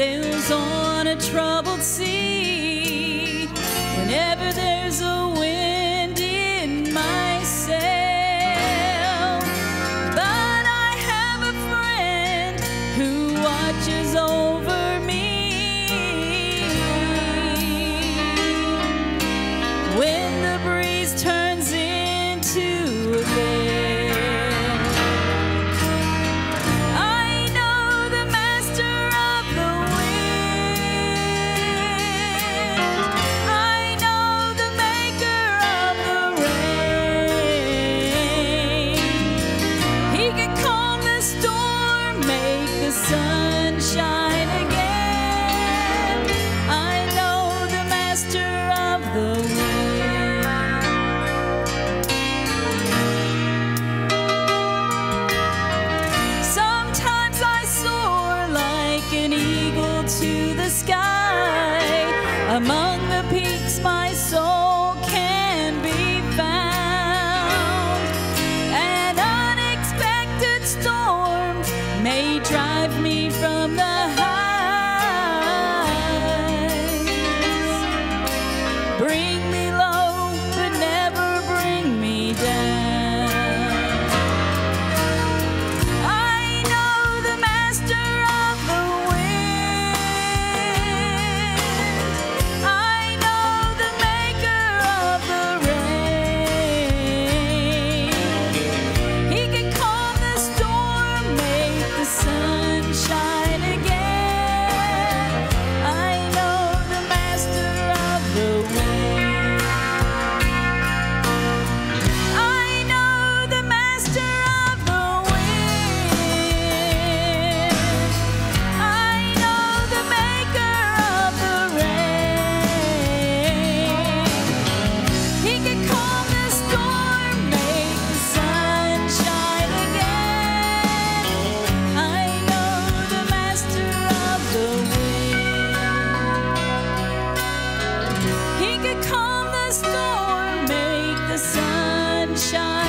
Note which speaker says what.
Speaker 1: sails on a troubled sea. Whenever there's a watches over me. sky. Among the peaks, my soul can be found. An unexpected storm may drive me from. Shine.